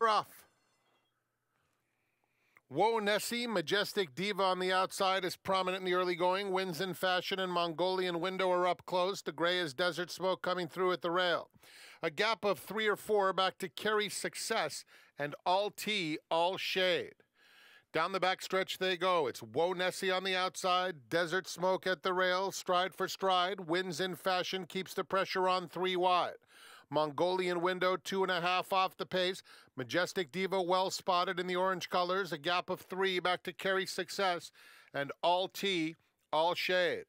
Rough. Whoa Nessie, Majestic Diva on the outside is prominent in the early going. Wins in fashion and Mongolian Window are up close. The gray is Desert Smoke coming through at the rail. A gap of three or four back to Kerry Success and All T, All Shade. Down the back stretch they go. It's Whoa Nessie on the outside, Desert Smoke at the rail, stride for stride, wins in fashion, keeps the pressure on three wide. Mongolian Window, two and a half off the pace. Majestic Diva, well spotted in the orange colors. A gap of three back to Kerry Success. And All T, All Shade.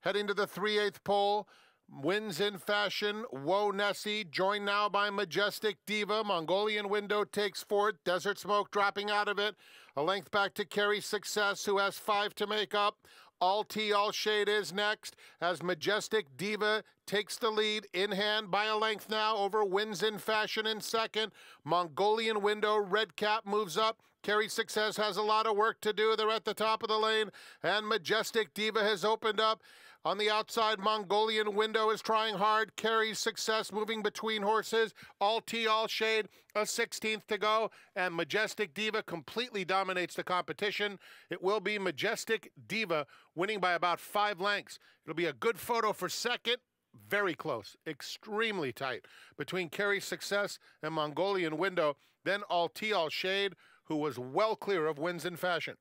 Heading to the 3 8th pole. Wins in fashion. Whoa Nessie, joined now by Majestic Diva. Mongolian Window takes fourth. Desert Smoke dropping out of it. A length back to Kerry Success, who has five to make up. All T, All Shade is next as Majestic Diva takes the lead in hand by a length now over Wins in Fashion in second. Mongolian Window, Red Cap moves up. Kerry Success has a lot of work to do. They're at the top of the lane, and Majestic Diva has opened up. On the outside, Mongolian Window is trying hard. Kerry's Success moving between horses. All T, all shade, a 16th to go, and Majestic Diva completely dominates the competition. It will be Majestic Diva winning by about five lengths. It'll be a good photo for second. Very close, extremely tight between Kerry's Success and Mongolian Window. Then All T, all shade, who was well clear of wins in fashion.